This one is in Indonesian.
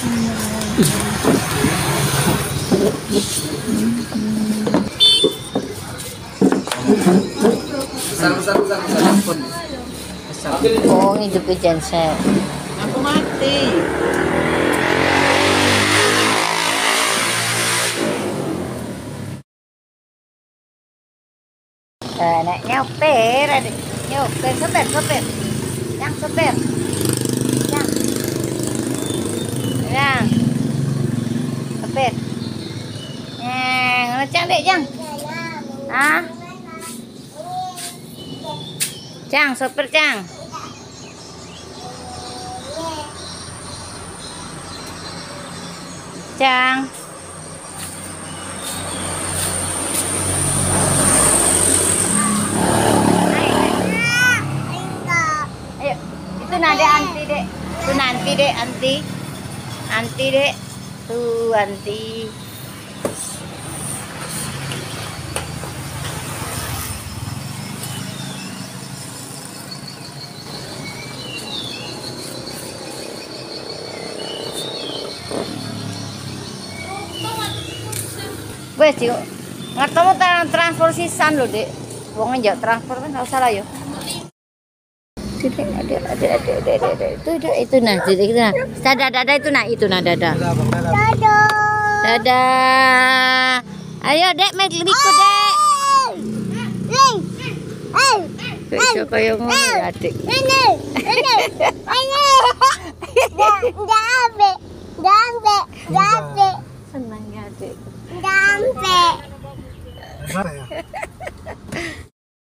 Besar besar besar besar pun. Besar. Oh, ngidupin genset. Aku mati. Eh, naik nyopir, adik. Nyopir, sopir, sopir. Yang sopir. Yang. Yang. Sopir. Yang, ngecang dek, Jang. Ah? Jang, sopir, Jang. Jang. Ayo, itu nada anti dek. Itu nanti dek, anti. Anti dek. Tuh, anti. Wes, yuk. Tra- transport sisan lho, Dek. Wong njak transport kan enggak usah. Tidak, ada, ada, ada, ada, ada, ada. Itu, ada, itu nah, itu, itu nah. Dada, dada itu nah, itu nah, dada. Dadah. Ayo, Dek, make ikut, Dek. Siapa yang ngomong, adik? Senang ya, adik. Dampe. Gimana ya?